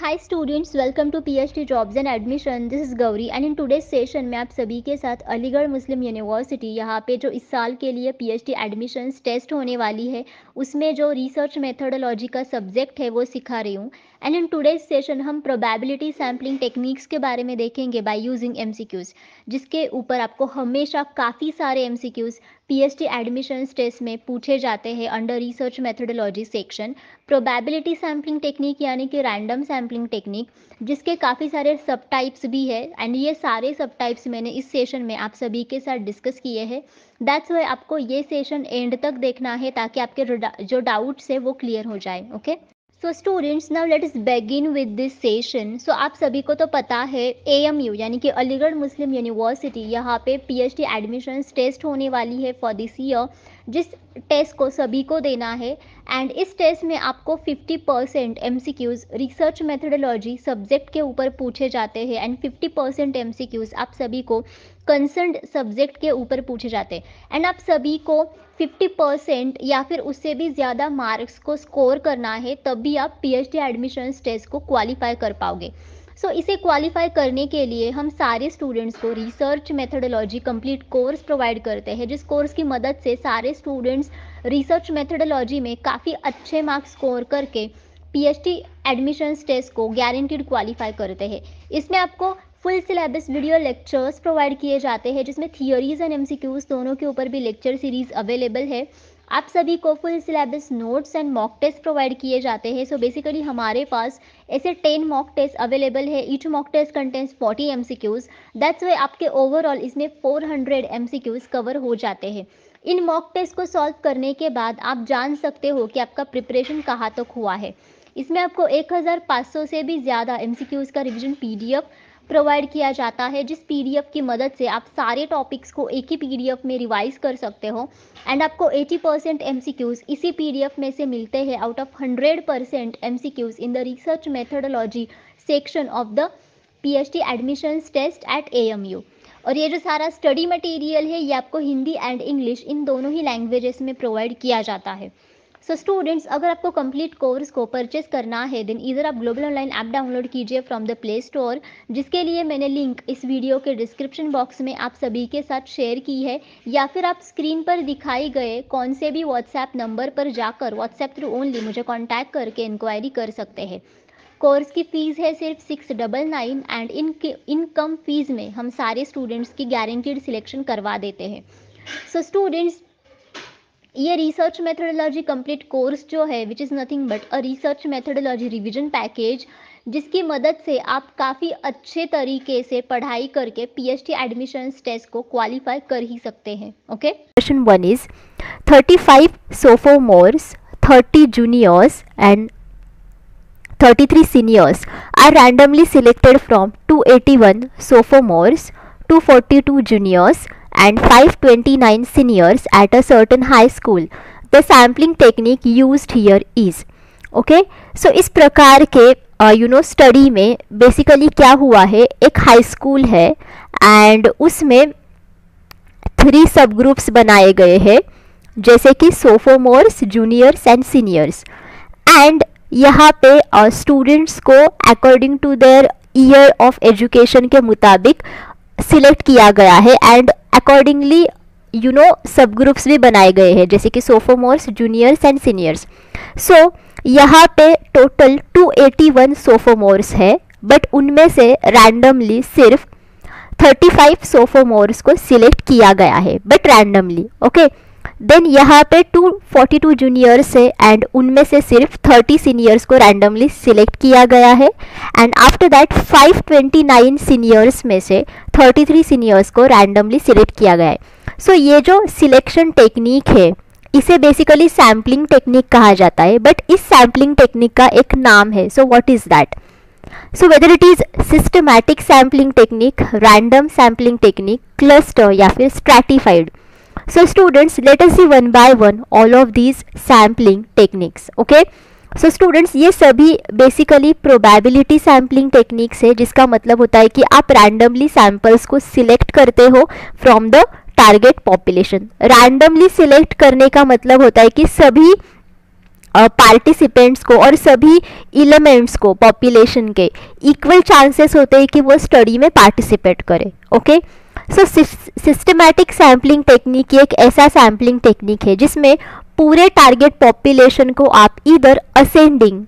Hi students welcome to PhD jobs and admission this is Gauri and in today session में आप सभी के साथ अलीगढ़ मुस्लिम यूनिवर्सिटी यहाँ पे जो इस साल के लिए पीएचडी एडमिशन्स टेस्ट होने वाली है, उसमें जो रिसर्च मेथडोलॉजी का सब्जेक्ट है वो सिखा रही हूँ। एंड इन टुडेज सेशन हम प्रोबेबिलिटी सैम्पलिंग टेक्निक्स के बारे में देखेंगे बाय यूजिंग एमसीक्यूज जिसके ऊपर आपको हमेशा काफ़ी सारे एमसीक्यूज पीएचडी एडमिशन्स टेस्ट में पूछे जाते हैं under research methodology section probability sampling technique यानी कि रैंडम सैम्पलिंग टेक्निक जिसके काफ़ी सारे सब टाइप्स भी है एंड ये सारे सब टाइप्स मैंने इस सेशन में आप सभी के साथ डिस्कस किए हैं दैट्स वाई आपको ये सेशन एंड तक देखना है ताकि आपके जो डाउट्स है वो क्लियर हो जाए okay okay? So students now let us begin with this session so आप सभी को तो पता है ए एम यू यानी कि अलीगढ़ मुस्लिम यूनिवर्सिटी यहाँ पे P H D admission test होने वाली है फॉर दिस ईयर जिस टेस्ट को सभी को देना है एंड इस टेस्ट में आपको 50 percent M research methodology subject के ऊपर पूछे जाते हैं एंड 50 परसेंट एम आप सभी को कंसर्न सब्जेक्ट के ऊपर पूछे जाते हैं। एंड आप सभी को 50 परसेंट या फिर उससे भी ज़्यादा मार्क्स को स्कोर करना है तब भी आप पी एच डी टेस्ट को क्वालिफाई कर पाओगे। सो so, इसे क्वालिफाई करने के लिए हम सारे स्टूडेंट्स को research methodology complete course provide करते हैं जिस कोर्स की मदद से सारे स्टूडेंट्स रिसर्च मेथडोलॉजी में काफ़ी अच्छे मार्क्स स्कोर करके पीएचडी एडमिशन्स टेस्ट को गारंटीड क्वालिफाई करते हैं। इसमें आपको full syllabus video lectures provide किए जाते हैं जिसमें थियोरीज एंड एमसीक्यूज दोनों के ऊपर भी लेक्चर सीरीज़ अवेलेबल है। आप सभी को full syllabus notes and mock test provide किए जाते हैं। सो बेसिकली हमारे पास ऐसे टेन मॉक टेस्ट अवेलेबल है। Each mock test contents forty M C Qs that's way आपके ओवरऑल इसमें four hundred M C Qs cover हो जाते हैं। इन मॉक टेस्ट को सॉल्व करने के बाद आप जान सकते हो कि आपका प्रिपरेशन कहाँ तक तो हुआ है। इसमें आपको 1500 से भी ज़्यादा एम का रिविजन पीडीएफ प्रोवाइड किया जाता है, जिस पीडीएफ की मदद से आप सारे टॉपिक्स को एक ही पीडीएफ में रिवाइज कर सकते हो। एंड आपको 80 परसेंट एम इसी पीडीएफ में से मिलते हैं out of 100 percent M in the research methodology section of the P H D admissions test at a और ये जो सारा स्टडी मटेरियल है, ये आपको हिंदी एंड इंग्लिश इन दोनों ही लैंग्वेजेस में प्रोवाइड किया जाता है। सो so स्टूडेंट्स अगर आपको कंप्लीट कोर्स को परचेस करना है देन इधर आप ग्लोबल ऑनलाइन ऐप डाउनलोड कीजिए फ्रॉम द प्ले स्टोर जिसके लिए मैंने लिंक इस वीडियो के डिस्क्रिप्शन बॉक्स में आप सभी के साथ शेयर की है, या फिर आप स्क्रीन पर दिखाई गए कौन से भी व्हाट्सएप नंबर पर जाकर व्हाट्सएप थ्रू ओनली मुझे कॉन्टैक्ट करके इंक्वायरी कर सकते हैं। कोर्स की फ़ीस है सिर्फ़ six double nine and in income fees में हम सारे स्टूडेंट्स की गारंटीड सिलेक्शन करवा देते हैं। सो स्टूडेंट्स ये रिसर्च मेथडोलॉजी कंप्लीट कोर्स जो है which is nothing but a research methodology revision package जिसकी मदद से आप काफ़ी अच्छे तरीके से पढ़ाई करके P H PhD admission test को क्वालिफाई कर ही सकते हैं okay question one is 35 sophomores 30 juniors, and 33 seniors are randomly selected from 281 sophomores 242 juniors and 529 seniors at a certain high school. The sampling technique used here is okay so इस प्रकार के you know study में basically क्या हुआ है? एक high school है and उसमें थ्री सब ग्रुप्स बनाए गए हैं जैसे कि sophomores juniors and seniors and यहाँ पे स्टूडेंट्स uh, को according to their year of education के मुताबिक सिलेक्ट किया गया है and accordingly you know subgroups भी बनाए गए हैं, जैसे कि sophomores juniors and seniors so यहाँ पे टोटल 281 सोफोमोर्स है बट उनमें से रैंडमली सिर्फ़ 35 सोफोमोर्स को सिलेक्ट किया गया है बट रैंडमली ओके देन यहाँ पे 242 जूनियर्स है एंड उनमें से सिर्फ़ 30 सीनियर्स को रैंडमली सिलेक्ट किया गया है एंड आफ्टर दैट 529 सीनियर्स में से 33 सीनियर्स को रैंडमली सिलेक्ट किया गया है। सो so, ये जो सिलेक्शन टेक्निक है इसे बेसिकली सैम्पलिंग टेक्निक कहा जाता है बट इस सैम्पलिंग टेक्निक का एक नाम है। So what is that so whether it is systematic sampling technique random sampling technique cluster या फिर stratified So students, let us see one by one all of these sampling techniques. Okay. So so students ये सभी basically probability sampling techniques है जिसका मतलब होता है कि आप रैंडमली सैंपल्स को सिलेक्ट करते हो from the target population randomly select करने का मतलब होता है कि सभी पार्टिसिपेंट्स uh, को और सभी एलिमेंट्स को पॉपुलेशन के इक्वल चांसेस होते हैं कि वो स्टडी में पार्टिसिपेट करें okay so systematic sampling technique एक ऐसा सैम्पलिंग टेक्निक है जिसमें पूरे टारगेट पॉपुलेशन को आप इधर असेंडिंग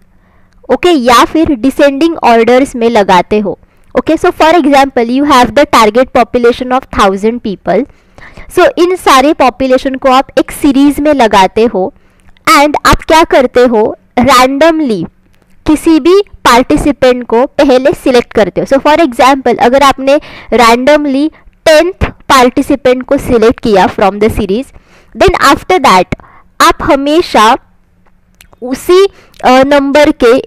ओके या फिर डिसेंडिंग ऑर्डर्स में लगाते हो okay so for example you have the target population of thousand people so इन सारे पॉपुलेशन को आप एक सीरीज़ में लगाते हो एंड आप क्या करते हो? रैंडमली किसी भी पार्टिसिपेंट को पहले सिलेक्ट करते हो। सो फॉर एग्ज़ाम्पल अगर आपने रैंडमली टेंथ पार्टिसिपेंट को सिलेक्ट किया from the series then after that आप हमेशा उसी नंबर के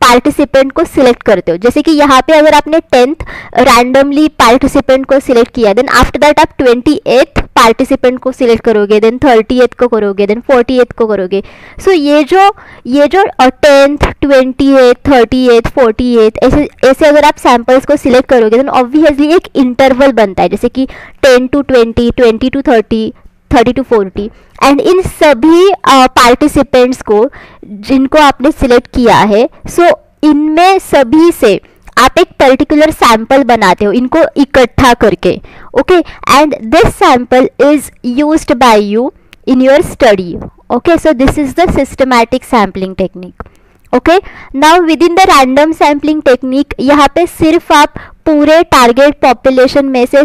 पार्टिसिपेंट को सिलेक्ट करते हो। जैसे कि यहाँ पे अगर आपने टेंथ रैंडमली पार्टिसिपेंट को सिलेक्ट किया देन आफ्टर दैट आप ट्वेंटी एथ पार्टिसिपेंट को सिलेक्ट करोगे देन थर्टी को करोगे देन फोर्टी को करोगे। सो so, ये जो ये जो tenth twentieth thirtieth fortieth ऐसे ऐसे अगर आप सैम्पल्स को सिलेक्ट करोगे देन ऑब्वियसली एक इंटरवल बनता है जैसे कि ten to twenty twenty to thirty thirty to forty and इन सभी पार्टिसिपेंट्स को जिनको आपने सिलेक्ट किया है सो so, इनमें सभी से आप एक पर्टिकुलर सैंपल बनाते हो, इनको इकट्ठा करके okay and this sample is used by you in your study okay so this is the systematic sampling technique okay now within the random sampling technique यहाँ पे सिर्फ़ आप पूरे टारगेट पॉपुलेशन में से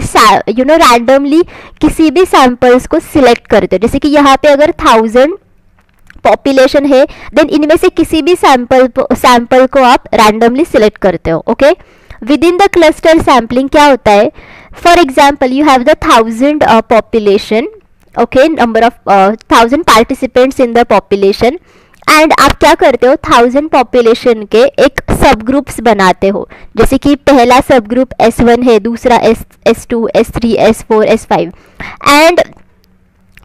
यू नो रैंडमली किसी भी samples को सिलेक्ट करते हो। जैसे कि यहाँ पे अगर थाउज़ेंड पॉपुलेशन है देन इनमें से किसी भी सैंपल सैंपल को आप रैंडमली सिलेक्ट करते हो okay within the cluster sampling क्या होता है? For example you have the thousand population okay number of thousand participants in the population and आप क्या करते हो? थाउज़ेंड पॉपुलेशन के एक सब ग्रुप्स बनाते हो। जैसे कि पहला सब ग्रुप एस वन है, दूसरा S S two S three S four S five and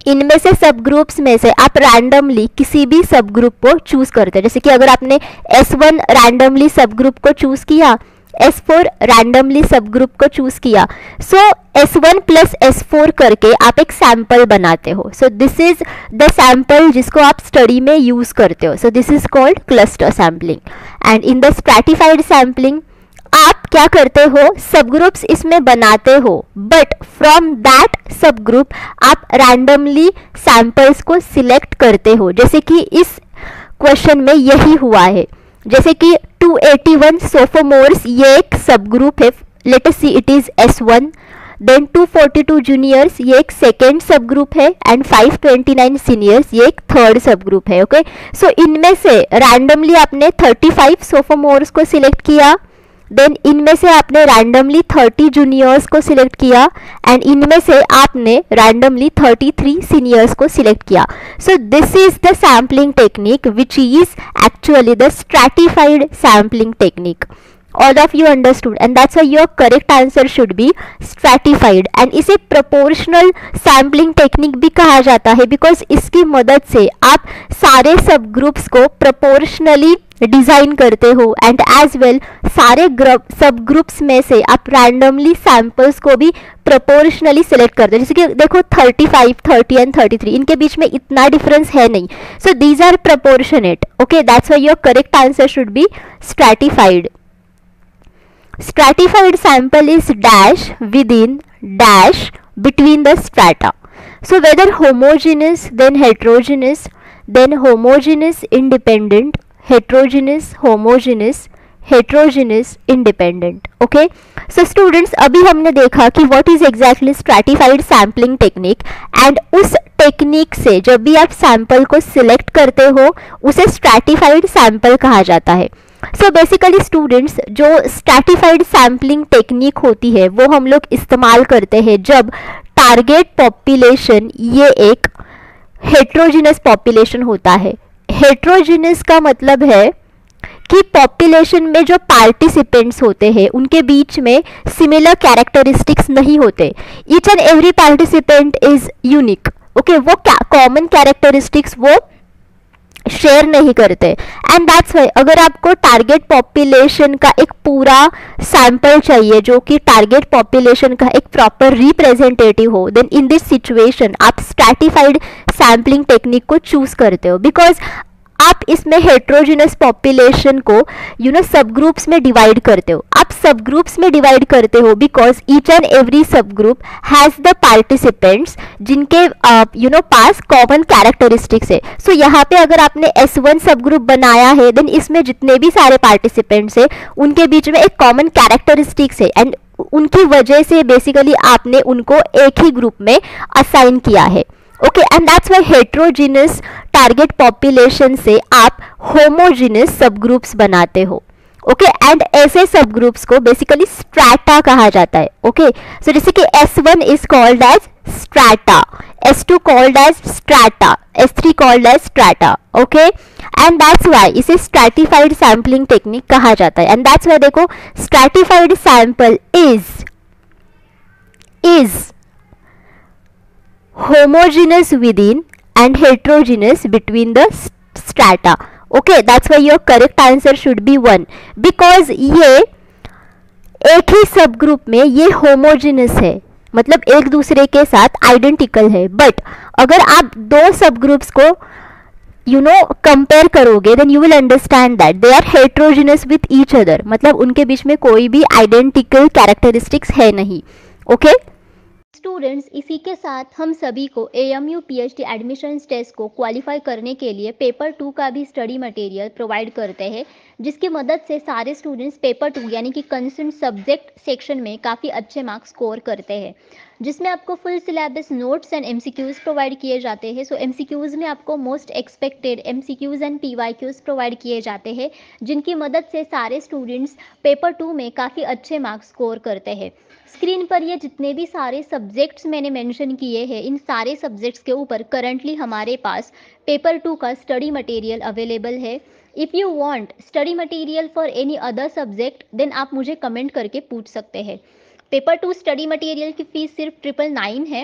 इनमें से सब ग्रुप्स में से आप रैंडमली किसी भी सब ग्रुप को चूज़ करते हो। जैसे कि अगर आपने एस वन रैंडमली सब ग्रुप को चूज़ किया एस फोर रैंडमली सब ग्रुप को चूज़ किया so S one plus S four करके आप एक सैंपल बनाते हो। So this is the sample जिसको आप स्टडी में यूज़ करते हो। So this is called cluster sampling and in the stratified sampling क्या करते हो? सब ग्रुप्स इसमें बनाते हो। बट फ्रॉम दैट सब ग्रुप आप रैंडमली सैंपल्स को सिलेक्ट करते हो। जैसे कि इस क्वेश्चन में यही हुआ है। जैसे कि 281 वन सोफोमोर्स ये एक सब ग्रुप है let see it is S one then 242 juniors ये एक सेकेंड सब ग्रुप है एंड 529 सीनियर्स ये एक थर्ड सब ग्रुप है ओके सो इनमें से रैंडमली आपने 35 सोफोमोर्स को सिलेक्ट किया। देन इनमें से आपने रैंडमली 30 जूनियर्स को सिलेक्ट किया एंड इनमें से आपने रैंडमली 33 सीनियर्स को सिलेक्ट किया। So this is the sampling technique which is actually the stratified sampling technique all of you understood and that's why your correct answer should be stratified. And इसे proportional sampling technique भी कहा जाता है, because इसकी मदद से आप सारे सब ग्रुप्स को proportionally डिज़ाइन करते हो एंड एज वेल सारे ग्रुप सब ग्रुप्स में से आप रैंडमली सैंपल्स को भी प्रोपोर्शनली सिलेक्ट करते हो। जैसे कि देखो 35, 30 एंड 33 इनके बीच में इतना डिफरेंस है नहीं। So these are proportionate okay that's why your correct answer should be stratified stratified sample is dash within dash between the strata. So whether homogeneous then heterogeneous then homogeneous independent heterogeneous, homogeneous heterogeneous independent okay so students अभी हमने देखा कि what is exactly stratified sampling technique and उस technique से जब भी आप sample को सिलेक्ट करते हो, उसे स्ट्रैटिफाइड सैंपल कहा जाता है। सो बेसिकली स्टूडेंट्स जो स्टैटिफाइड सैम्पलिंग टेक्निक होती है, वो हम लोग इस्तेमाल करते हैं जब टारगेट पॉपुलेशन ये एक हेट्रोजिनस पॉपुलेशन होता है। हेट्रोजिनस का मतलब है कि पॉपुलेशन में जो पार्टिसिपेंट्स होते हैं, उनके बीच में सिमिलर कैरेक्टरिस्टिक्स नहीं होते। Each and every participant is unique okay वो कॉमन कैरेक्टरिस्टिक्स वो शेयर नहीं करते। एंड दैट्स वाई अगर आपको टारगेट पॉपुलेशन का एक पूरा सैंपल चाहिए, जो कि टारगेट पॉपुलेशन का एक प्रॉपर रिप्रेजेंटेटिव हो देन इन दिस सिचुएशन आप स्ट्रैटिफाइड सैम्पलिंग टेक्निक को चूज़ करते हो। बिकॉज़ आप इसमें हेट्रोजिनस पॉपुलेशन को यू नो सब ग्रुप्स में डिवाइड करते हो। आप सब ग्रुप्स में डिवाइड करते हो because each and every subgroup has the participants जिनके यू नो पास कॉमन कैरेक्टरिस्टिक्स है। सो यहाँ पे अगर आपने एस वन सब ग्रुप बनाया है देन इसमें जितने भी सारे पार्टिसिपेंट्स है, उनके बीच में एक कॉमन कैरेक्टरिस्टिक्स है। एंड उनकी वजह से बेसिकली आपने उनको एक ही ग्रुप में असाइन किया है। Okay and that's why heterogeneous target population से आप होमोजिनस सब ग्रुप्स बनाते हो। ओके एंड ऐसे सब ग्रुप्स को बेसिकली स्ट्रैटा कहा जाता है। ओके सो जैसे कि S one is called as strata S two called as strata S three called as strata okay and that's why इसे स्ट्रैटिफाइड सैम्पलिंग टेक्निक कहा जाता है। एंड दैट्स वाई देखो stratified sample is is homogeneous within and heterogeneous between the strata. Okay, that's why your correct answer should be 1 because ये एक ही सब group में ये होमोजिनस है. मतलब एक दूसरे के साथ आइडेंटिकल है. बट अगर आप दो सब ग्रुप्स को यू नो कंपेयर करोगे then you will understand that they are heterogeneous with each other मतलब उनके बीच में कोई भी आइडेंटिकल कैरेक्टरिस्टिक्स है नहीं. Okay okay? स्टूडेंट्स इसी के साथ हम सभी को A M U P H D admission test को क्वालिफाई करने के लिए पेपर टू का भी स्टडी मटेरियल प्रोवाइड करते हैं, जिसकी मदद से सारे स्टूडेंट्स पेपर टू यानी कि कंसर्न सब्जेक्ट सेक्शन में काफ़ी अच्छे मार्क्स स्कोर करते हैं। जिसमें आपको full syllabus notes and MCQs provide किए जाते हैं। सो एमसीक्यूज में आपको most expected MCQs and PYQs provide किए जाते हैं, जिनकी मदद से सारे स्टूडेंट्स पेपर टू में काफ़ी अच्छे मार्क्स स्कोर करते हैं। स्क्रीन पर ये जितने भी सारे सब्जेक्ट्स मैंने मेंशन किए हैं, इन सारे सब्जेक्ट्स के ऊपर करंटली हमारे पास पेपर टू का स्टडी मटेरियल अवेलेबल है। If you want study material for any other subject then आप मुझे कमेंट करके पूछ सकते हैं। पेपर टू स्टडी मटेरियल की फ़ीस सिर्फ़ ट्रिपल नाइन है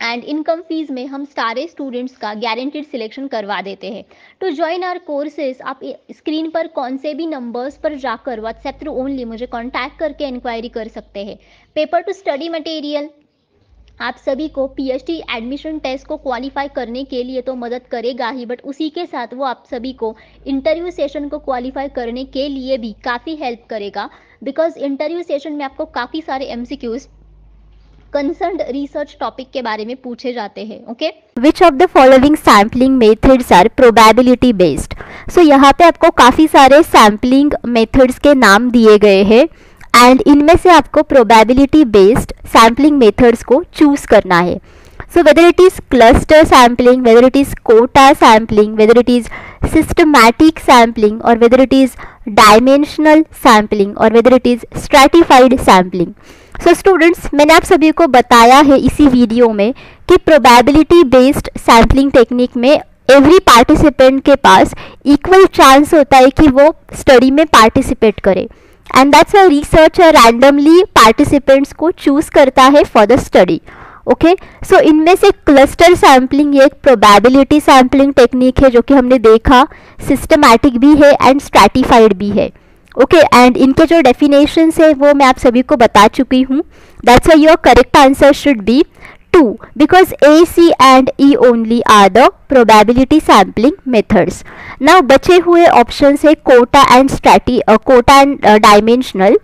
एंड इनकम फ़ीस में हम सारे स्टूडेंट्स का गारंटीड सिलेक्शन करवा देते हैं। टू ज्वाइन आर कोर्सेज आप स्क्रीन पर कौन से भी नंबर्स पर जाकर व्हाट्सएप थ्रू ओनली मुझे कांटेक्ट करके इंक्वायरी कर सकते हैं। पेपर टू स्टडी मटेरियल आप सभी को पीएचडी एडमिशन टेस्ट को क्वालिफाई करने के लिए तो मदद करेगा ही बट उसी के साथ वो आप सभी को इंटरव्यू सेशन को क्वालिफाई करने के लिए भी काफ़ी हेल्प करेगा। बिकॉज़ इंटरव्यू सेशन में आपको काफ़ी सारे एम कंसर्न रिसर्च टॉपिक के बारे में पूछे जाते हैं okay which of the following sampling methods are probability based so यहाँ पे आपको काफ़ी सारे सैम्पलिंग मेथड्स के नाम दिए गए हैं एंड इनमें से आपको प्रोबेबिलिटी बेस्ड सैम्पलिंग मेथड्स को चूज़ करना है। So whether it is cluster sampling whether it is quota sampling whether it is systematic sampling or whether it is dimensional sampling or whether it is stratified sampling so so students मैंने आप सभी को बताया है इसी video में कि probability based sampling technique में एवरी पार्टिसिपेंट के पास इक्वल चांस होता है कि वो स्टडी में पार्टिसिपेट करे and that's why researcher randomly participants को चूज़ करता है for the study okay so इनमें से क्लस्टर सैम्पलिंग ये एक प्रोबेबिलिटी सैम्पलिंग टेक्निक है जो कि हमने देखा सिस्टमैटिक भी है एंड स्ट्रैटिफाइड भी है। ओके okay, एंड इनके जो डेफिनेशन है वो मैं आप सभी को बता चुकी हूँ। That's why your correct answer should be 2 because A, C and E only are the probability sampling methods. Now बचे हुए ऑप्शन है quota and strata quota and dimensional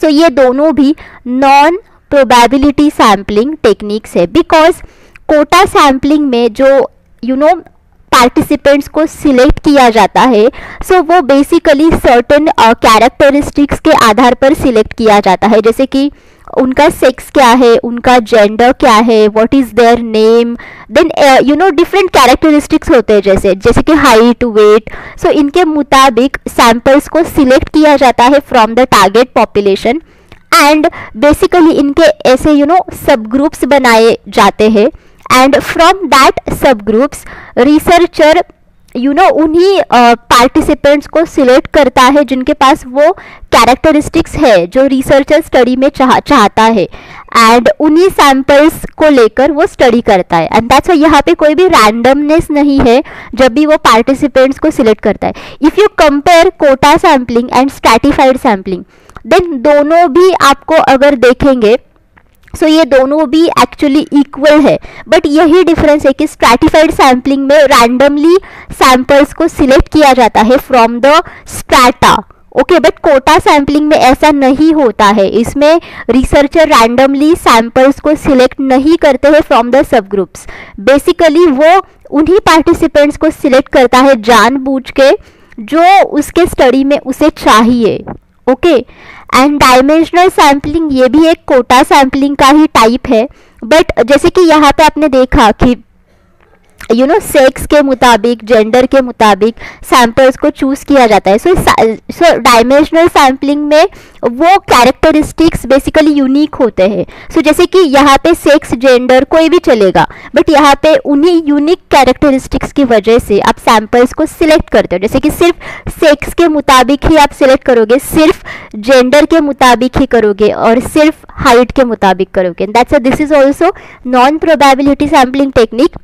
so ये दोनों भी नॉन प्रोबेबिलिटी सैम्पलिंग टेक्निक्स है। Because quota sampling में जो you know participants को सिलेक्ट किया जाता है सो so वो बेसिकली सर्टन कैरेक्टरिस्टिक्स के आधार पर सिलेक्ट किया जाता है। जैसे कि उनका सेक्स क्या है, उनका जेंडर क्या है what is their name then you know different characteristics होते हैं जैसे जैसे कि हाइट वेट सो इनके मुताबिक सैंपल्स को सिलेक्ट किया जाता है from the target population and basically इनके ऐसे यू नो सब ग्रुप्स बनाए जाते हैं। And from that sub groups researcher you know उन्हीं पार्टिसिपेंट्स को सिलेक्ट करता है जिनके पास वो कैरेक्टरिस्टिक्स है, जो रिसर्चर स्टडी में चाह, चाहता है। एंड उन्हीं सैंपल्स को लेकर वो स्टडी करता है। एंड दैट्स यहाँ पे कोई भी रैंडमनेस नहीं है, जब भी वो पार्टिसिपेंट्स को सिलेक्ट करता है। If you compare quota sampling and stratified sampling then दोनों भी आपको अगर देखेंगे सो so, ये दोनों भी एक्चुअली इक्वल है। बट यही डिफरेंस है कि स्ट्रैटिफाइड सैम्पलिंग में रैंडमली सैंपल्स को सिलेक्ट किया जाता है from the strata okay but quota sampling में ऐसा नहीं होता है। इसमें रिसर्चर रैंडमली सैंपल्स को सिलेक्ट नहीं करते हैं from the sub groups basically वो उन्हीं पार्टिसिपेंट्स को सिलेक्ट करता है जानबूझ के जो उसके स्टडी में उसे चाहिए। ओके? एंड डायमेंशनल सैम्पलिंग ये भी एक कोटा सैम्पलिंग का ही टाइप है। बट जैसे कि यहाँ पे आपने देखा कि यू नो सेक्स के मुताबिक जेंडर के मुताबिक सैंपल्स को चूज़ किया जाता है। सो सो डायमेंशनल सैम्पलिंग में वो कैरेक्टरिस्टिक्स बेसिकली यूनिक होते हैं। सो so, जैसे कि यहाँ पे सेक्स जेंडर कोई भी चलेगा बट यहाँ पे उन्हीं यूनिक कैरेक्टरिस्टिक्स की वजह से आप सैंपल्स को सिलेक्ट करते हो। जैसे कि सिर्फ़ सेक्स के मुताबिक ही आप सिलेक्ट करोगे सिर्फ़ जेंडर के मुताबिक ही करोगे और सिर्फ़ हाइट के मुताबिक करोगे। That's this is also non probability sampling technique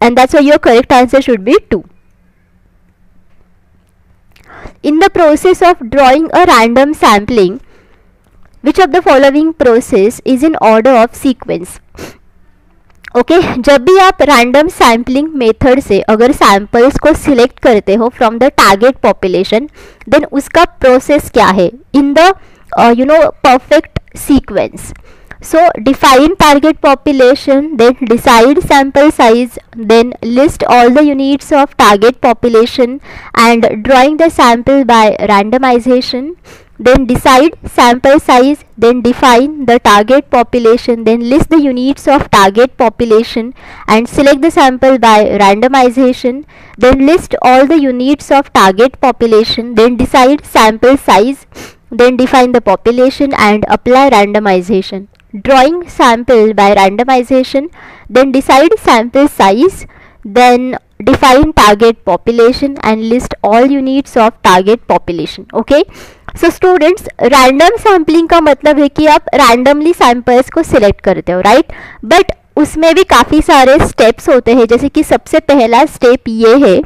and that's why your correct answer should be 2. In the process of drawing a random sampling, which of the following process is in order of sequence? Okay okay, जब भी आप random sampling method से अगर samples को select करते हो from the target population then उसका process क्या है in the you know perfect sequence So define target population, then decide sample size, then list all the units of target population and drawing the sample by randomization. Then decide sample size, then define the target population, then list the units of target population and select the sample by randomization. Then list all the units of target population, then decide sample size, then define the population and apply randomization drawing sample by randomization then decide sample size then define target population and list all units of target population okay so students random sampling का मतलब है कि आप randomly samples को select करते हो right but उसमें भी काफ़ी सारे steps होते हैं जैसे कि सबसे पहला step ये है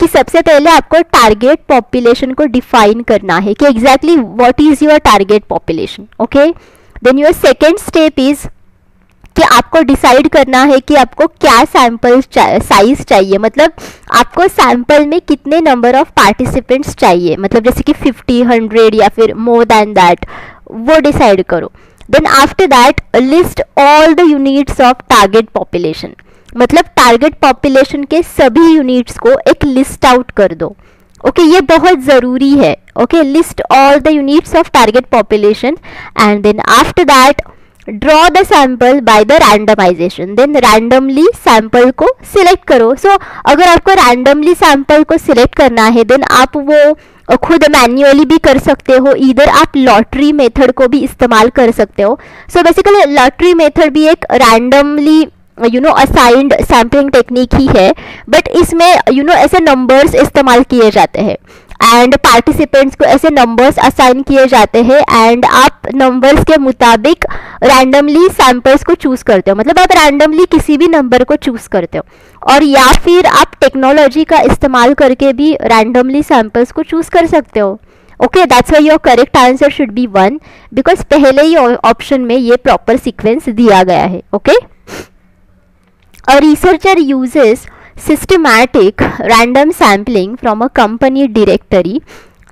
कि सबसे पहले आपको टारगेट पॉपुलेशन को डिफाइन करना है कि exactly what is your target population okay then your second step is कि आपको डिसाइड करना है कि आपको क्या सैंपल साइज़ चाहिए। मतलब आपको सैंपल में कितने नंबर ऑफ़ पार्टिसिपेंट्स चाहिए। मतलब जैसे कि 50 100 या फिर मोर देन दैट वो डिसाइड करो। Then after that list all the units of target population मतलब टारगेट पॉपुलेशन के सभी यूनिट्स को एक लिस्ट आउट कर दो। ओके okay, ये बहुत ज़रूरी है। Okay list all the units of target population and then after that draw the sample by the randomization then randomly sample को सिलेक्ट करो। सो so, अगर आपको रैंडमली सैंपल को सिलेक्ट करना है देन आप वो खुद मैन्युअली भी कर सकते हो। इधर आप लॉटरी मेथड को भी इस्तेमाल कर सकते हो। सो बेसिकली लॉटरी मेथड भी एक randomly you know assigned sampling technique ही है बट इसमें यू नो ऐसे नंबर्स इस्तेमाल किए जाते हैं। एंड पार्टिसिपेंट्स को ऐसे नंबर्स असाइन किए जाते हैं एंड आप नंबर्स के मुताबिक रैंडमली सैम्पल्स को चूज़ करते हो। मतलब आप रैंडमली किसी भी नंबर को चूज़ करते हो। और या फिर आप टेक्नोलॉजी का इस्तेमाल करके भी रैंडमली सैम्पल्स को चूज़ कर सकते हो। Okay that's why your correct answer should be one because पहले ही ऑप्शन में ये प्रॉपर सिक्वेंस दिया गया है। Okay okay? A researcher uses systematic random sampling from a company directory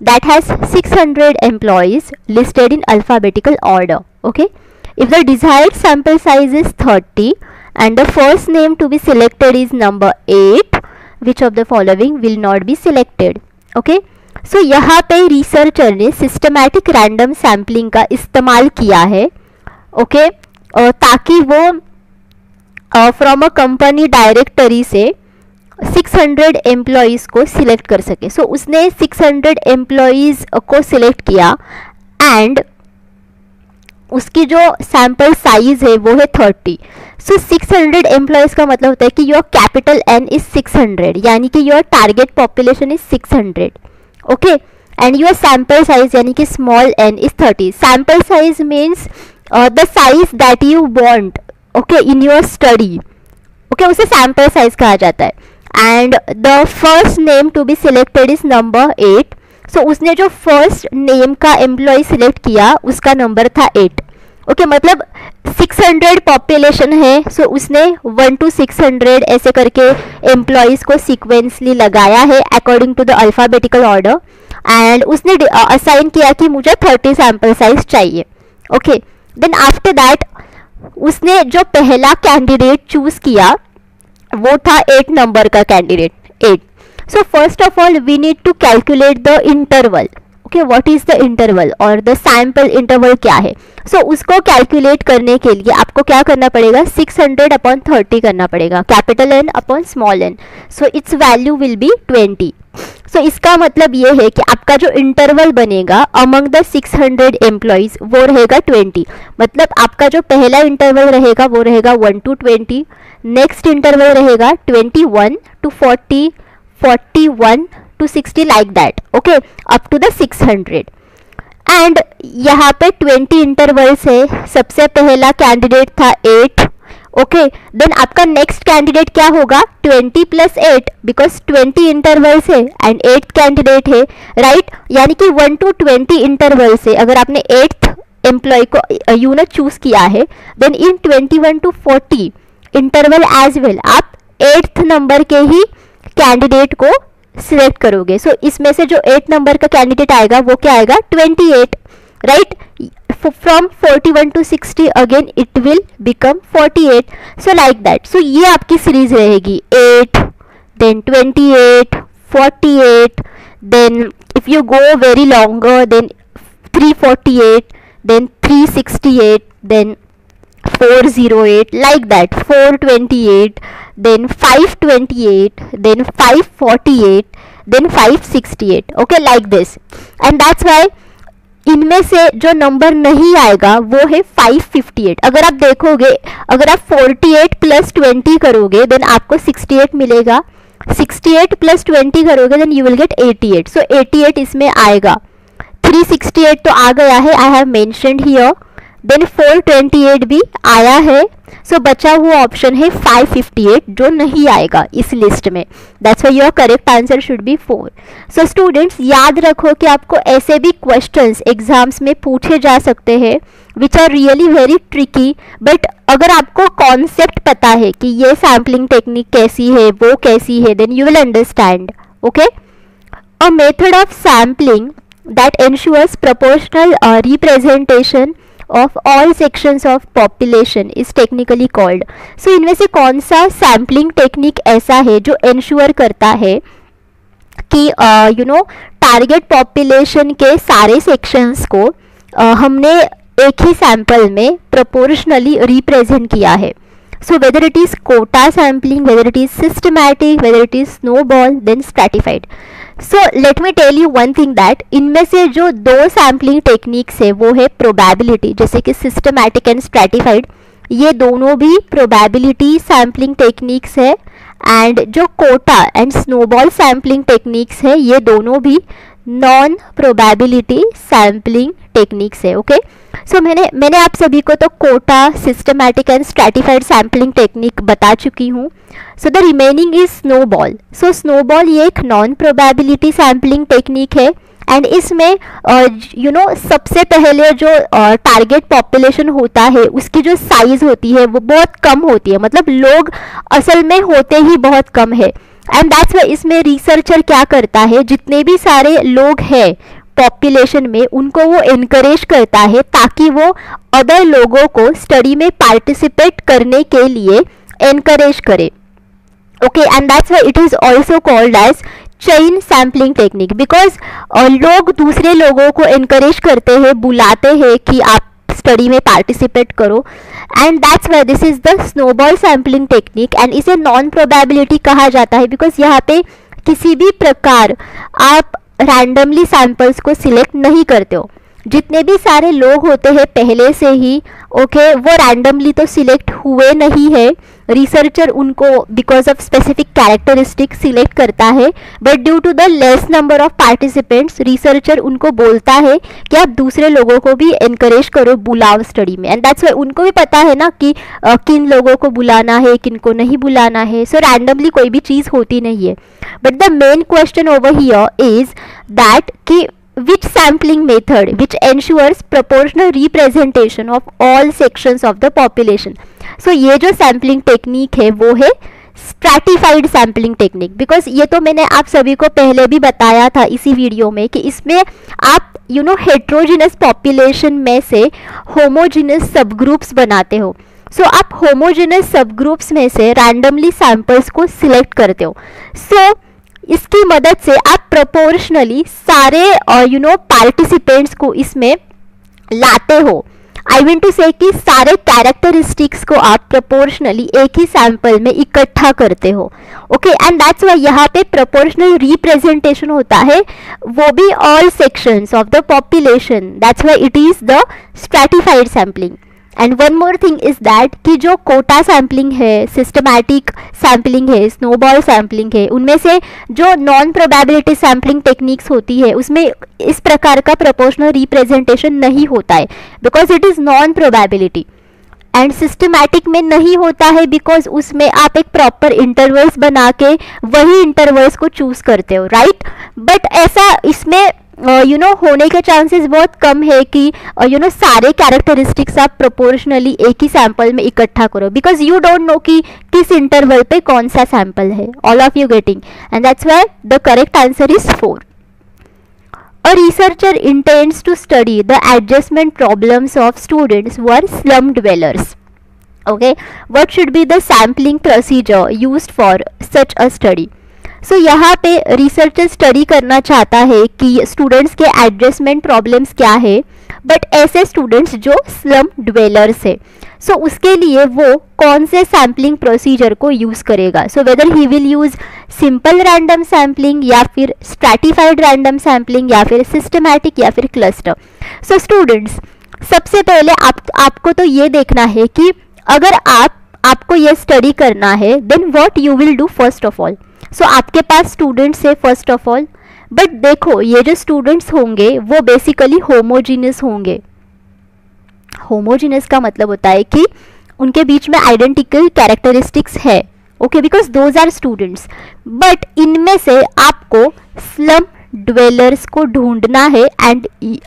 that has 600 employees listed in alphabetical order. Okay. If the desired sample size is 30 and the first name to be selected is number 8, which of the following will not be selected? Okay. So so, यहाँ पे researcher ने systematic random sampling का इस्तेमाल किया है okay okay? ताकि वो from a company directory से 600 एम्प्लॉयज़ को सिलेक्ट कर सके। सो so, उसने 600 एम्प्लॉयज़ को सिलेक्ट किया एंड उसकी जो सैंपल साइज़ है वो है thirty so six hundred employees का मतलब होता है कि your capital N is six hundred यानी कि your target population is six hundred okay and your sample size यानी कि small n is thirty sample size means the size that you want okay in your study okay उसे sample size कहा जाता है. And the first name to be selected is number eight so उसने जो first name का employ select किया उसका number था एट ओके okay, मतलब 600 पॉपुलेशन है. सो so उसने 1 टू 600 ऐसे करके एम्प्लॉयज़ को सिक्वेंसली लगाया है according to the alphabetical order and उसने असाइन किया कि मुझे 30 सैंपल साइज़ चाहिए. ओके देन आफ्टर दैट उसने जो पहला कैंडिडेट चूज़ किया वो था एट नंबर का candidate eight so first of all we need to calculate the interval okay what is the interval और द सैंपल इंटरवल क्या है? सो so, उसको कैलकुलेट करने के लिए आपको क्या करना पड़ेगा? 600 हंड्रेड अपॉन थर्टी करना पड़ेगा. Capital N upon small n so its value will be 20 so so, इसका मतलब ये है कि आपका जो इंटरवल बनेगा अमंग द 600 हंड्रेड एम्प्लॉयज़ वो रहेगा 20 मतलब आपका जो पहला इंटरवल रहेगा वो रहेगा 1 टू 20 नेक्स्ट इंटरवल रहेगा 21 to 40 41 to 60 like that okay up to the 600 and यहाँ पे 20 इंटरवल्स है. सबसे पहला कैंडिडेट था 8 ओके देन आपका नेक्स्ट कैंडिडेट क्या होगा? 20 प्लस एट बिकॉज़ 20 इंटरवल्स है एंड एट्थ कैंडिडेट है राइट यानी कि 1 टू 20 इंटरवल्स है। अगर आपने एट्थ एम्प्लॉय को यूनिट चूज़ किया है then in 21 to 40 interval as well आप एट्थ नंबर के ही कैंडिडेट को सिलेक्ट करोगे। सो so, इसमें से जो एट नंबर का कैंडिडेट आएगा वो क्या आएगा? 28 right? From 41 to 60 again it will become 48 so like that. So ये आपकी series रहेगी 8 then 28 48 then if you go very longer then 348 then 368 then 408 like that. 428 then 528 then 548 then 568 okay like this. And that's why इनमें से जो number नहीं आएगा, वो है 558 अगर आप देखोगे, अगर आप 48 प्लस ट्वेंटी करोगे देन आपको 68 मिलेगा. 68 प्लस ट्वेंटी करोगे then you will get 88 so so 88 इसमें आएगा. 368 तो आ गया है I have mentioned here then 428 भी आया है. सो so, बचा हुआ ऑप्शन है 558 जो नहीं आएगा इस लिस्ट में। That's why your correct answer should be four so students याद रखो कि आपको ऐसे भी क्वेश्चंस एग्ज़ाम्स में पूछे जा सकते हैं which are really very tricky but अगर आपको कॉन्सेप्ट पता है कि ये सैम्पलिंग टेक्निक कैसी है वो कैसी है then you will understand okay a method of sampling that proportional uh, representation of all sections of population is technically called so इनमें से कौन सा सैम्पलिंग टेक्निक ऐसा है जो इंश्योर करता है कि यू नो टारगेट पॉपुलेशन के सारे सेक्शंस को uh, हमने एक ही सैंपल में प्रोपोर्शनली रिप्रेजेंट किया है? So, whether it is quota sampling, whether it is systematic, whether it is snowball, then stratified. So let me tell you one thing that इनमें से जो दो सैम्पलिंग टेक्निक्स है, वो है प्रोबेबिलिटी जैसे कि सिस्टमैटिक एंड स्ट्रेटिफाइड ये दोनों भी प्रोबेबिलिटी सैम्पलिंग टेक्निक्स है एंड जो quota and snowball sampling techniques है, ये दोनों भी नॉन प्रोबेबिलिटी सैम्पलिंग टेक्निक्स है ओके सो so, मैंने मैंने आप सभी को तो quota systematic and stratified sampling technique बता चुकी हूँ। So the remaining is snowball so snowball ये एक नॉन प्रोबेबिलिटी सैम्पलिंग टेक्निक है एंड इसमें यू नो सबसे पहले जो टारगेट uh, पॉपुलेशन होता है उसकी जो साइज़ होती है वो बहुत कम होती है। मतलब लोग असल में होते ही बहुत कम है। एंड दैट्स वाई इसमें रिसर्चर क्या करता है जितने भी सारे लोग हैं पॉपुलेशन में उनको वो इनकरेज करता है ताकि वो अदर लोगों को स्टडी में पार्टिसिपेट करने के लिए इनक्रेज करे। Okay and that's why it is also called as chain sampling technique because लोग दूसरे लोगों को इनकरेज करते हैं, बुलाते हैं कि आप स्टडी में पार्टिसिपेट करो। And that's why this is the snowball sampling technique and इसे नॉन प्रोबेबिलिटी कहा जाता है बिकॉज़ यहाँ पे किसी भी प्रकार आप रैंडमली सैंपल्स को सिलेक्ट नहीं करते हो। जितने भी सारे लोग होते हैं पहले से ही ओके वो रैंडमली तो सिलेक्ट हुए नहीं है। रिसर्चर उनको because of specific characteristic select करता है but due to the less number of participants researcher उनको बोलता है कि आप दूसरे लोगों को भी इनक्रेज करो बुलाओ स्टडी में। एंड दैट्स वाई उनको भी पता है ना कि uh, किन लोगों को बुलाना है किन को नहीं बुलाना है। सो so, रैंडमली कोई भी चीज़ होती नहीं है। But the main question over here is that कि which sampling method which ensures proportional representation of all sections of the population. So ये जो sampling technique है वो है स्ट्रैटिफाइड सैम्पलिंग टेक्निक बिकॉज़ ये तो मैंने आप सभी को पहले भी बताया था इसी वीडियो में कि इसमें आप यू नो हेट्रोजिनस पॉपुलेशन में से होमोजिनस सब ग्रुप्स बनाते हो। सो so, आप होमोजिनस सब ग्रुप्स में से रैंडमली सैम्पल्स को सिलेक्ट करते हो। सो so, इसकी मदद से आप प्रोपोर्शनली सारे यू नो पार्टिसिपेंट्स को इसमें लाते हो। आई मीन टू से कि सारे कैरेक्टरिस्टिक्स को आप प्रोपोर्शनली एक ही सैंपल में इकट्ठा करते हो। ओके एंड दैट्स वाई यहाँ पे प्रोपोर्शनल रिप्रेजेंटेशन होता है। वो भी all sections of the population that's why it is the stratified sampling and one more thing is that कि जो कोटा सैम्पलिंग है सिस्टमैटिक सैम्पलिंग है स्नोबॉल सैम्पलिंग है, उनमें से जो नॉन प्रोबेबिलिटी सैम्पलिंग टेक्निक्स होती है, उसमें इस प्रकार का प्रोपोर्शनल रिप्रेजेंटेशन नहीं होता है because it is non probability and systematic में नहीं होता है बिकॉज़ उसमें आप एक प्रॉपर इंटरवल्स बना के वही इंटरवल्स को चूज़ करते हो राइट right? बट ऐसा इसमें यू नो होने के चांसेस बहुत कम है कि यू नो सारे कैरेक्टरिस्टिक्स आप प्रोपोर्शनली एक ही सैंपल में इकट्ठा करो। बिकॉज़ यू डोंट नो कि किस इंटरवल पे कौन सा सैंपल है। All of you getting and that's why the correct answer is four a researcher intends to study the adjustment problems of students were slum dwellers okay what should be the sampling procedure use for such a study so so, यहाँ पे researcher study करना चाहता है कि students के adjustment problems क्या है but ऐसे स्टूडेंट्स जो स्लम ड्वेलर्स है। सो so, उसके लिए वो कौन से सैम्पलिंग प्रोसीजर को यूज़ करेगा? So whether he will use simple random sampling या फिर स्ट्रैटिफाइड रैंडम सैम्पलिंग या फिर सिस्टमैटिक या फिर क्लस्टर सो स्टूडेंट्स सबसे पहले आप आपको तो ये देखना है कि अगर आप आपको ये स्टडी करना है then what you will do first of all so so, आपके पास स्टूडेंट्स है फ़र्स्ट ऑफ़ ऑल बट देखो ये जो स्टूडेंट्स होंगे वो बेसिकली होमोजीनियस होंगे. होमोजीनियस का मतलब होता है कि उनके बीच में आइडेंटिकल कैरेक्टरिस्टिक्स है. Okay because those are students but इनमें से आपको स्लम ड्वेलर्स को ढूंढना है एंड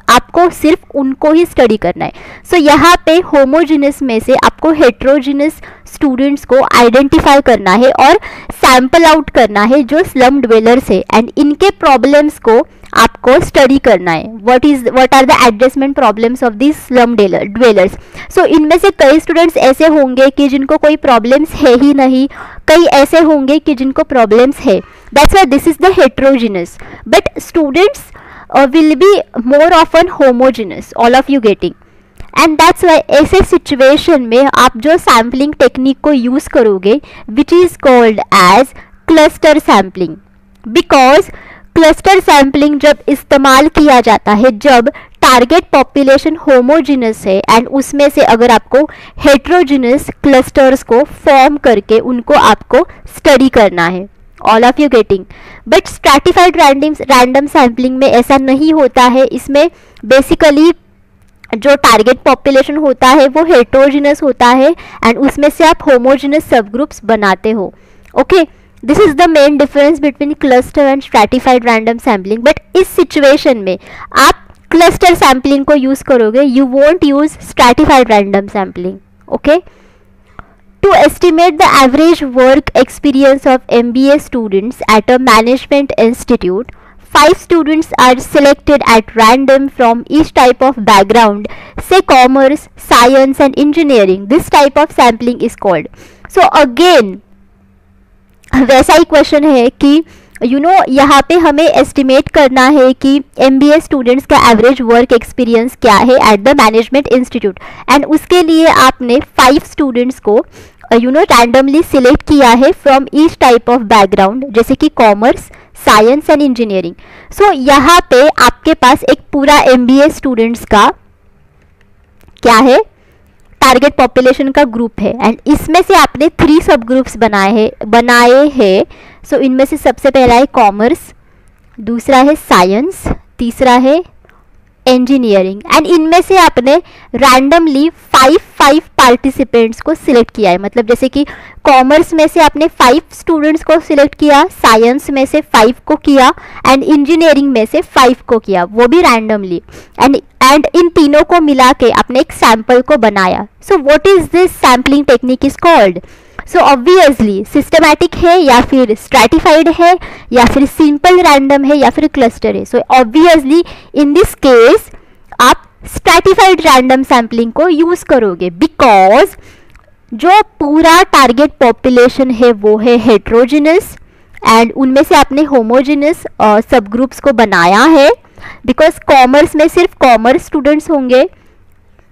आपको सिर्फ़ उनको ही स्टडी करना है. सो so, यहाँ पे होमोजिनस में से आपको हेट्रोजिनस स्टूडेंट्स को आइडेंटिफाई करना है और सैंपल आउट करना है जो स्लम ड्वेलर्स है एंड इनके प्रॉब्लम्स को आपको स्टडी करना है। What is what are the adjustment problems of this slum dwellers so इनमें से कई स्टूडेंट्स ऐसे होंगे कि जिनको कोई प्रॉब्लम्स है ही नहीं। कई ऐसे होंगे कि जिनको प्रॉब्लम्स है। That's why this is the heterogeneous but students will be more of an homogeneous all of you getting and that's why ऐसे सिचुएशन में आप जो सैम्पलिंग टेक्निक को यूज़ करोगे which is called as cluster sampling because cluster sampling जब इस्तेमाल किया जाता है, जब टारगेट पॉपुलेशन होमोजिनस है एंड उसमें से अगर आपको हेट्रोजिनस क्लस्टर्स को फॉर्म करके उनको आपको स्टडी करना है. All of you getting but stratified random random sampling में ऐसा नहीं होता है. इसमें बेसिकली जो टारगेट पॉपुलेशन होता है वो हेट्रोजिनस होता है एंड उसमें से आप होमोजिनस सब ग्रुप्स बनाते हो। Okay this is the main difference between cluster and stratified random sampling but इस सिचुएशन में आप क्लस्टर सैम्पलिंग को यूज़ करोगे you won't use stratified random sampling okay to estimate the average work experience of MBA students at a management institute, five students are selected at random from each type of background, say commerce, science and engineering. This type of sampling is called. So again, वैसा ही question है कि you no यहाँ पे हमें estimate करना है कि M students का एवरेज वर्क एक्सपीरियंस क्या है at the management institute and उसके लिए आपने फाइव स्टूडेंट्स को यू नो रैंडमली सिलेक्ट किया है from each type of background जैसे कि commerce science and engineering so यहाँ पे आपके पास एक पूरा एम स्टूडेंट्स का क्या है? टारगेट पॉपुलेशन का ग्रुप है। एंड इसमें से आपने थ्री सब ग्रुप्स बनाए हैं बनाए हैं। सो इनमें से सबसे पहला है कॉमर्स दूसरा है साइंस तीसरा है इंजीनियरिंग एंड इनमें से आपने रैंडमली फाइव फाइव पार्टिसिपेंट्स को सिलेक्ट किया है। मतलब जैसे कि कॉमर्स में से आपने फाइव स्टूडेंट्स को सिलेक्ट किया साइंस में से फाइव को किया एंड इंजीनियरिंग में से फाइव को किया। वो भी रैंडमली एंड एंड इन तीनों को मिला के आपने एक सैंपल को बनाया। So what is this sampling technique is called so obviously systematic है या फिर स्ट्रेटिफाइड है या फिर सिंपल रैंडम है या फिर क्लस्टर है. So obviously in this case आप स्ट्रेटिफाइड रैंडम सैम्पलिंग को यूज़ करोगे बिकॉज़ जो पूरा टारगेट पॉपुलेशन है वो है हेट्रोजिनस एंड उनमें से आपने होमोजिनस सब ग्रुप्स को बनाया है बिकॉज़ कॉमर्स में सिर्फ़ कॉमर्स स्टूडेंट्स होंगे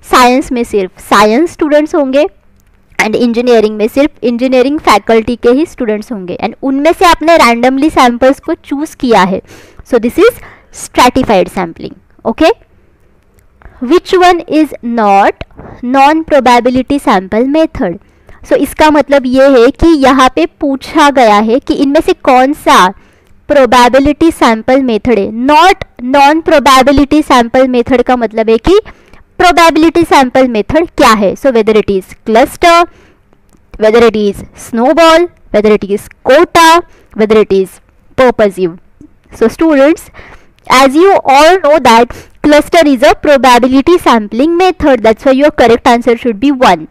साइंस में सिर्फ़ साइंस स्टूडेंट्स होंगे एंड इंजीनियरिंग में सिर्फ़ इंजीनियरिंग फैकल्टी के ही स्टूडेंट्स होंगे। एंड उनमें से आपने रैंडमली सैम्पल्स को चूज़ किया है। So this is stratified sampling okay which one is not non probability sample method so इसका मतलब ये है कि यहाँ पे पूछा गया है कि इनमें से कौन सा प्रोबेबिलिटी सैंपल मेथड है। Not non probability sample method का मतलब है कि प्रोबेबिलिटी सैंपल मेथड क्या है? So whether it is cluster whether it is snowball whether it is quota whether it is purposive so students as you all know that cluster is a probability sampling method that's why your correct answer should be one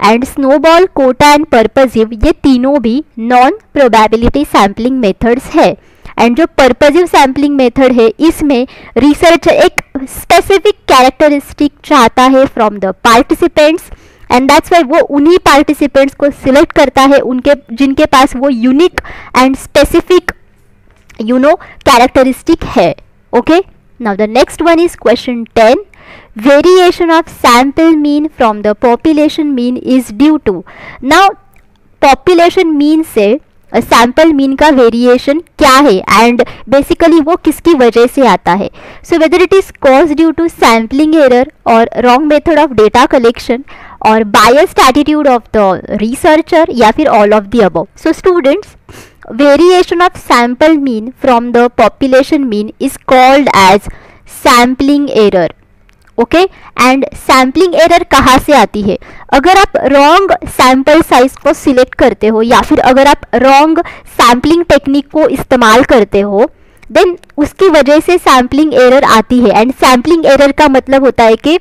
and snowball quota and purposive ये तीनों भी non probability sampling methods है। And जो purposive sampling method है, इसमें research एक specific characteristic चाहता है from the participants and that's why वो उन्हीं पार्टिसिपेंट्स को सिलेक्ट करता है, उनके, जिनके पास वो unique and specific you know characteristic है okay now the next one is question ten variation of sample mean from the population mean is due to. Now, population mean से सैंपल मीन का variation क्या है? And basically वो किसकी वजह से आता है? So whether it is cause due to sampling error और wrong method of data collection और biased attitude of the researcher या फिर all of the above so students variation of sample mean from the population mean is called as sampling error okay? And sampling error कहाँ से आती है? अगर आप wrong sample size को select करते हो, या फिर अगर आप रॉन्ग सैम्पलिंग टेक्निक को इस्तेमाल करते हो देन उसकी वजह से सैम्पलिंग एरर आती है। एंड सैम्पलिंग एरर का मतलब होता है कि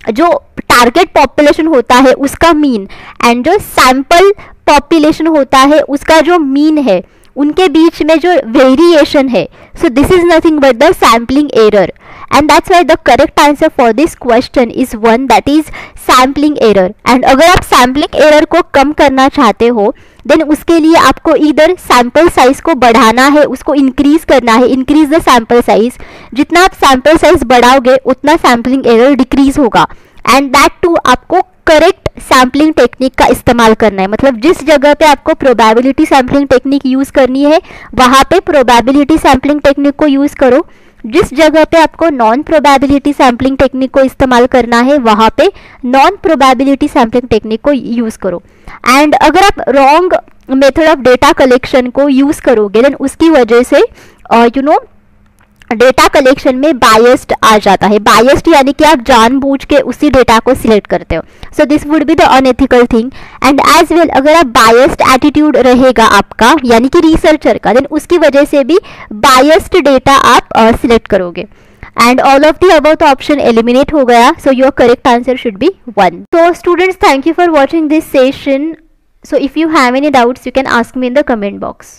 जो टारगेट पॉपुलेशन होता है, उसका मीन एंड जो सैंपल पॉपुलेशन होता है, उसका जो मीन है, उनके बीच में जो वेरिएशन है। So this is nothing but the sampling error and that's why the correct answer for this question is one that is sampling error. And अगर आप sampling error को कम करना चाहते हो देन उसके लिए आपको इधर सैंपल साइज़ को बढ़ाना है, उसको इंक्रीज करना है इंक्रीज द सैंपल साइज़ जितना आप सैंपल साइज़ बढ़ाओगे, उतना सैम्पलिंग एरर डिक्रीज होगा. एंड दैट टू आपको करेक्ट सैम्पलिंग टेक्निक का इस्तेमाल करना है. मतलब जिस जगह पे आपको प्रोबेबिलिटी सैम्पलिंग टेक्निक यूज़ करनी है, वहाँ पे प्रोबेबिलिटी सैम्पलिंग टेक्निक को यूज़ करो. जिस जगह पे आपको नॉन प्रोबेबिलिटी सैम्पलिंग टेक्निक को इस्तेमाल करना है वहाँ पे नॉन प्रोबेबिलिटी सैम्पलिंग टेक्निक को यूज़ करो। एंड अगर आप wrong method of data collection को यूज़ करोगे देन उसकी वजह से you uh, know data collection में बायस्ड आ जाता है। बायस्ड यानी कि आप जानबूझ के उसी डेटा को सिलेक्ट करते हो। So this would be the unethical thing and as well अगर आप बायस्ड एटीट्यूड रहेगा आपका यानी कि रिसर्चर का देन उसकी वजह से भी बायस्ड डेटा आप सिलेक्ट uh, करोगे। And all of the above option eliminate हो गया। So your correct answer should be one so students thank you for watching this session so if you have any doubts you can ask me in the comment box.